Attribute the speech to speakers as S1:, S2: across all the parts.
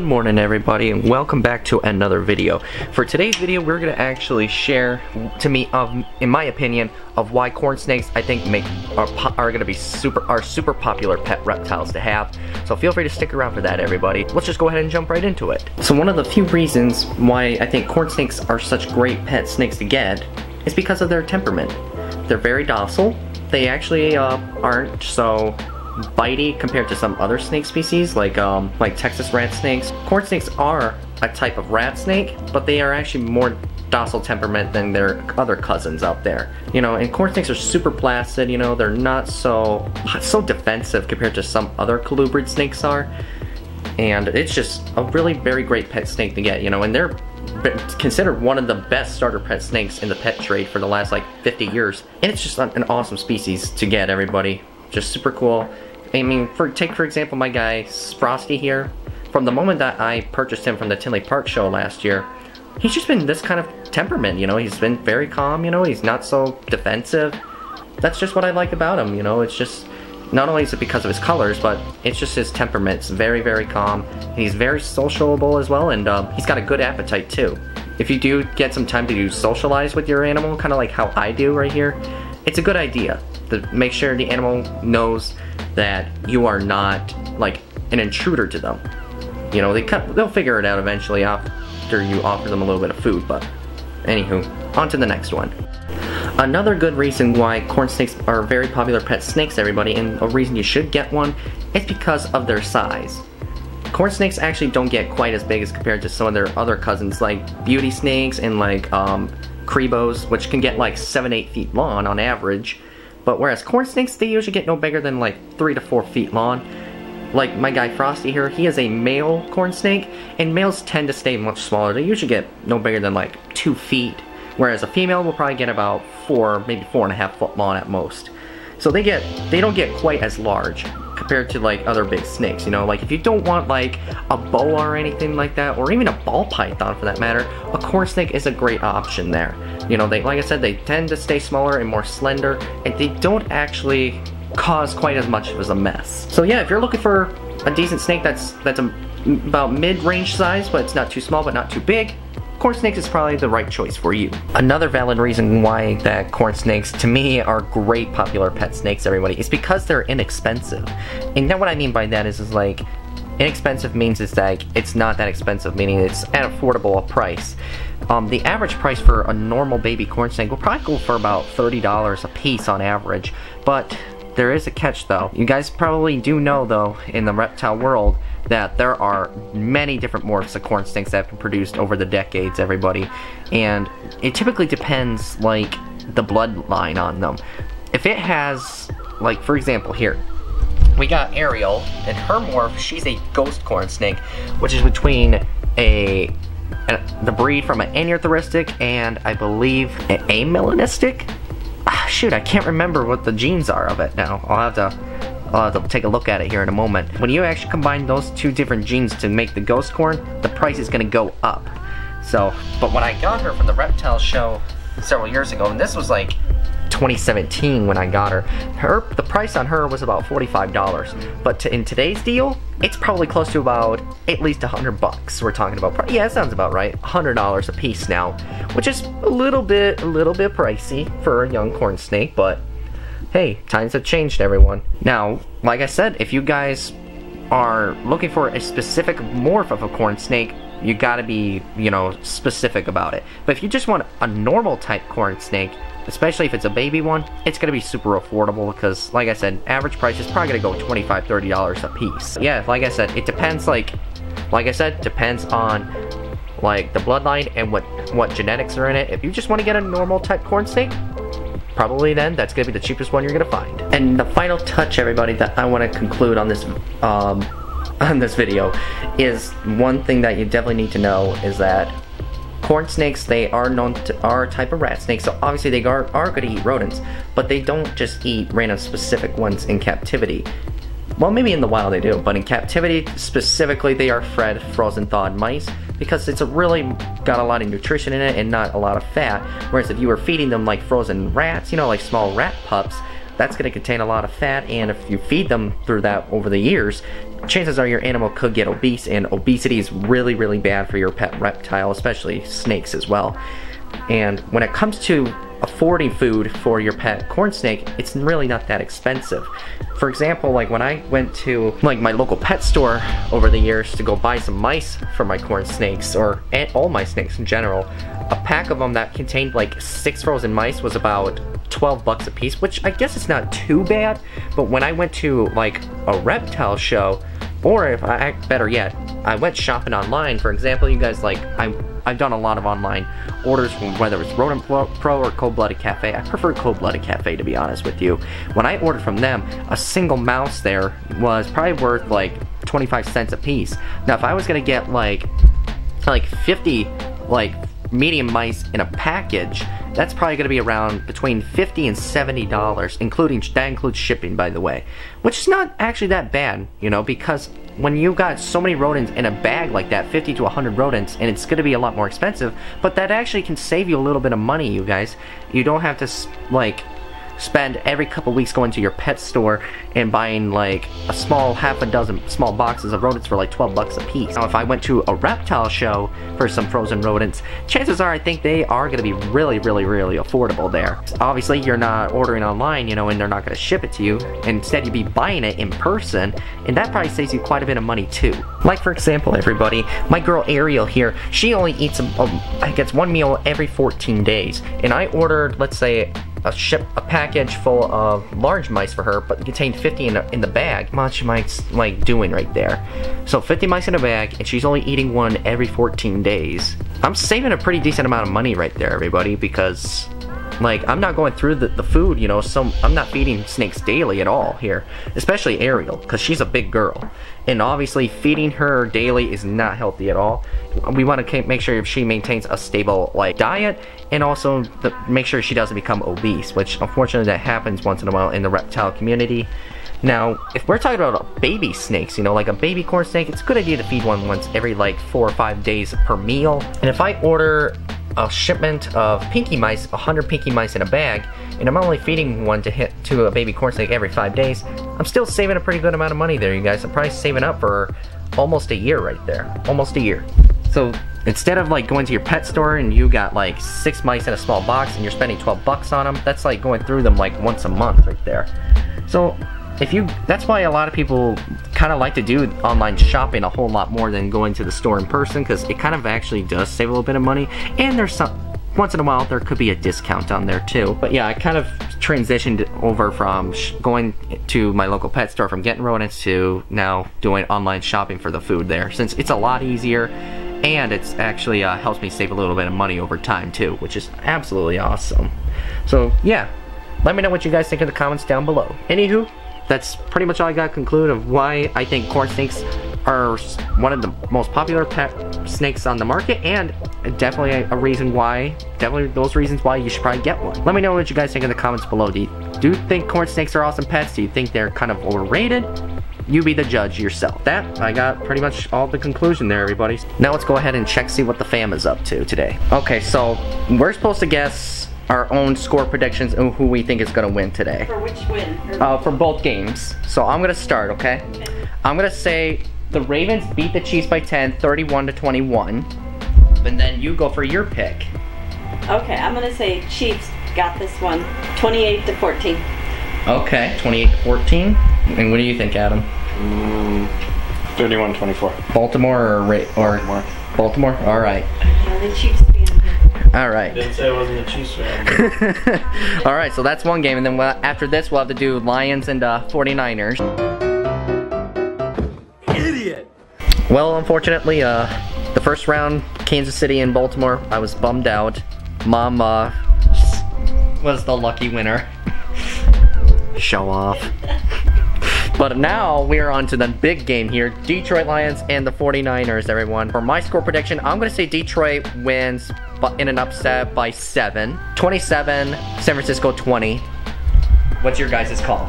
S1: Good morning everybody and welcome back to another video. For today's video we're going to actually share to me of in my opinion of why corn snakes I think make are, are going to be super are super popular pet reptiles to have. So feel free to stick around for that everybody. Let's just go ahead and jump right into it. So one of the few reasons why I think corn snakes are such great pet snakes to get is because of their temperament. They're very docile. They actually uh, aren't so bitey compared to some other snake species like um, like Texas rat snakes. Corn snakes are a type of rat snake, but they are actually more docile temperament than their other cousins out there. You know, and corn snakes are super placid, you know, they're not so so defensive compared to some other colubrid snakes are. And it's just a really very great pet snake to get, you know, and they're considered one of the best starter pet snakes in the pet trade for the last like 50 years. And it's just an awesome species to get everybody just super cool. I mean, for take for example my guy Frosty here. From the moment that I purchased him from the Tinley Park show last year, he's just been this kind of temperament, you know, he's been very calm, you know, he's not so defensive. That's just what I like about him, you know, it's just, not only is it because of his colors, but it's just his temperament. It's very, very calm. He's very sociable as well, and um, he's got a good appetite too. If you do get some time to socialize with your animal, kind of like how I do right here, it's a good idea to make sure the animal knows that you are not like an intruder to them. You know, they they'll figure it out eventually after you offer them a little bit of food, but anywho, on to the next one. Another good reason why corn snakes are very popular pet snakes, everybody, and a reason you should get one, is because of their size. Corn snakes actually don't get quite as big as compared to some of their other cousins like beauty snakes and like um, cribos, which can get like 7-8 feet long on average. But whereas corn snakes, they usually get no bigger than like 3 to 4 feet long. Like my guy Frosty here, he is a male corn snake, and males tend to stay much smaller. They usually get no bigger than like 2 feet, whereas a female will probably get about 4, maybe 4.5 foot long at most. So they get, they don't get quite as large compared to like other big snakes, you know? Like if you don't want like a boa or anything like that, or even a ball python for that matter, a corn snake is a great option there. You know, they like I said, they tend to stay smaller and more slender, and they don't actually cause quite as much of a mess. So yeah, if you're looking for a decent snake that's that's a, about mid-range size, but it's not too small but not too big, corn snakes is probably the right choice for you. Another valid reason why that corn snakes, to me, are great popular pet snakes, everybody, is because they're inexpensive. And now what I mean by that is, is like, inexpensive means it's like, it's not that expensive, meaning it's at affordable price. Um, the average price for a normal baby corn snake will probably go for about $30 a piece on average, but there is a catch though. You guys probably do know though, in the reptile world, that there are many different morphs of corn snakes that have been produced over the decades, everybody. And it typically depends, like, the bloodline on them. If it has, like, for example, here, we got Ariel, and her morph, she's a ghost corn snake, which is between a, a the breed from an anerythristic and I believe an amelanistic. Ah, shoot, I can't remember what the genes are of it now. I'll have to Uh, I'll have to take a look at it here in a moment. When you actually combine those two different genes to make the ghost corn, the price is gonna go up. So, but when I got her from the reptile show several years ago, and this was like 2017 when I got her. Her the price on her was about $45, but to, in today's deal, it's probably close to about at least 100 bucks. We're talking about yeah, it sounds about right. $100 a piece now, which is a little bit a little bit pricey for a young corn snake, but hey, times have changed, everyone. Now, like I said, if you guys are looking for a specific morph of a corn snake, you gotta be, you know, specific about it. But if you just want a normal type corn snake, especially if it's a baby one, it's gonna be super affordable because, like I said, average price is probably gonna go $25, $30 a piece. Yeah, like I said, it depends, like, like I said, depends on like the bloodline and what what genetics are in it. If you just want to get a normal type corn snake, probably then that's gonna be the cheapest one you're gonna find. And the final touch, everybody, that I want to conclude on this um, on this video is one thing that you definitely need to know is that corn snakes they are known to are a type of rat snake so obviously they are, are going to eat rodents but they don't just eat random specific ones in captivity well maybe in the wild they do but in captivity specifically they are fed frozen thawed mice because it's a really got a lot of nutrition in it and not a lot of fat. Whereas if you were feeding them like frozen rats, you know, like small rat pups, that's going to contain a lot of fat, and if you feed them through that over the years, chances are your animal could get obese, and obesity is really, really bad for your pet reptile, especially snakes as well. And when it comes to affording food for your pet corn snake, it's really not that expensive. For example, like when I went to like my local pet store over the years to go buy some mice for my corn snakes, or all my snakes in general, a pack of them that contained like six frozen mice was about 12 bucks a piece, which I guess it's not too bad, but when I went to like a reptile show, or if I, act better yet, I went shopping online. For example, you guys like, I, I've done a lot of online orders from whether it's Rodent Pro or Cold Blooded Cafe. I prefer Cold Blooded Cafe to be honest with you. When I ordered from them, a single mouse there was probably worth like 25 cents a piece. Now if I was gonna get like, like 50 like medium mice in a package, that's probably going to be around between 50 and 70 dollars including that includes shipping by the way. Which is not actually that bad you know because when you've got so many rodents in a bag like that 50 to 100 rodents and it's going to be a lot more expensive but that actually can save you a little bit of money you guys. You don't have to like spend every couple weeks going to your pet store and buying like a small half a dozen small boxes of rodents for like 12 bucks a piece. Now if I went to a reptile show for some frozen rodents, chances are I think they are going to be really really really affordable there. Obviously you're not ordering online you know and they're not going to ship it to you. Instead you'd be buying it in person and that probably saves you quite a bit of money too. Like for example everybody, my girl Ariel here, she only eats a, a, gets one meal every 14 days and I ordered let's say a ship a package full of large mice for her, but contained 50 in, in the bag. How much mice like doing right there? So 50 mice in a bag, and she's only eating one every 14 days. I'm saving a pretty decent amount of money right there, everybody, because like, I'm not going through the, the food, you know, so I'm not feeding snakes daily at all here. Especially Ariel, because she's a big girl. And obviously, feeding her daily is not healthy at all. We want to make sure if she maintains a stable, like, diet, and also the, make sure she doesn't become obese, which unfortunately that happens once in a while in the reptile community. Now, if we're talking about baby snakes, you know, like a baby corn snake, it's a good idea to feed one once every like four or five days per meal. And if I order a shipment of pinky mice, 100 pinky mice in a bag, and I'm only feeding one to hit to a baby corn snake every five days, I'm still saving a pretty good amount of money there, you guys. I'm probably saving up for almost a year right there. Almost a year. So instead of like going to your pet store and you got like six mice in a small box and you're spending 12 bucks on them, that's like going through them like once a month right there. So if you that's why a lot of people kind of like to do online shopping a whole lot more than going to the store in person because it kind of actually does save a little bit of money. And there's some once in a while there could be a discount on there too. But yeah I kind of transitioned over from going to my local pet store from getting rodents to now doing online shopping for the food there since it's a lot easier and it's actually uh, helps me save a little bit of money over time too which is absolutely awesome. So yeah let me know what you guys think in the comments down below. Anywho that's pretty much all I got to conclude of why I think corn snakes are one of the most popular pet snakes on the market and definitely a, reason why, definitely those reasons why you should probably get one. Let me know what you guys think in the comments below. Do you, do you think corn snakes are awesome pets? Do you think they're kind of overrated? You be the judge yourself. That, I got pretty much all the conclusion there, everybody. Now let's go ahead and check, see what the fam is up to today. Okay, so we're supposed to guess our own score predictions and who we think is going to win today.
S2: For which win?
S1: Uh, for both games. So I'm going to start, okay? okay? I'm going to say the Ravens beat the Chiefs by 10, 31 to 21. And then you go for your pick.
S2: Okay, I'm going to say Chiefs got this one 28 to 14.
S1: Okay, 28 to 14. And what do you think, Adam?
S3: Mm, 31 24.
S1: Baltimore or, or Baltimore? Baltimore? All right.
S2: Yeah, the Chiefs
S1: all right.
S3: Didn't say I wasn't a Chiefs fan.
S1: All right, so that's one game, and then we'll, after this, we'll have to do Lions and uh, 49ers.
S3: Idiot.
S1: Well, unfortunately, uh, the first round, Kansas City and Baltimore, I was bummed out. Mom uh, was the lucky winner. Show off. But now we are on to the big game here. Detroit Lions and the 49ers, everyone. For my score prediction, I'm going to say Detroit wins in an upset by 7. 27, San Francisco 20. What's your guys' call?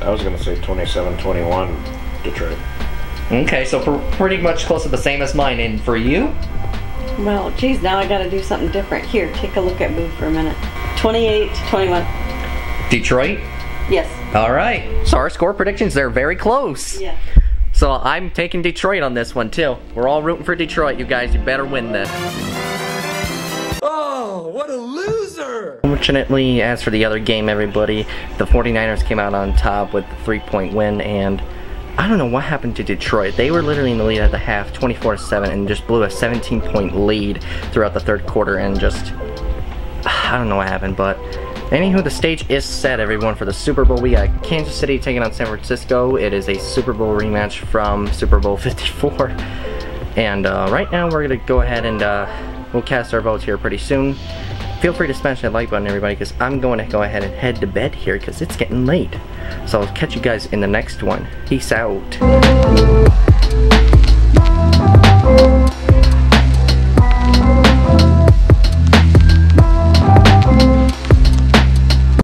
S3: I was going to say 27-21 Detroit.
S1: Okay, so pretty much close to the same as mine. And for you?
S2: Well, geez, now I got to do something different. Here, take a look at Boo for a minute. 28 21.
S1: Detroit?
S2: Yes.
S1: All right. So our score predictions, they're very close.
S2: Yeah.
S1: So I'm taking Detroit on this one too. We're all rooting for Detroit, you guys. You better win this.
S4: What a loser!
S1: Unfortunately, as for the other game, everybody, the 49ers came out on top with the three-point win, and I don't know what happened to Detroit. They were literally in the lead at the half, 24-7, and just blew a 17-point lead throughout the third quarter, and just, I don't know what happened, but anywho, the stage is set, everyone, for the Super Bowl. We got Kansas City taking on San Francisco. It is a Super Bowl rematch from Super Bowl 54, and uh, right now we're going to go ahead and uh, we'll cast our votes here pretty soon. Feel free to smash that like button, everybody, because I'm going to go ahead and head to bed here because it's getting late. So I'll catch you guys in the next one. Peace out.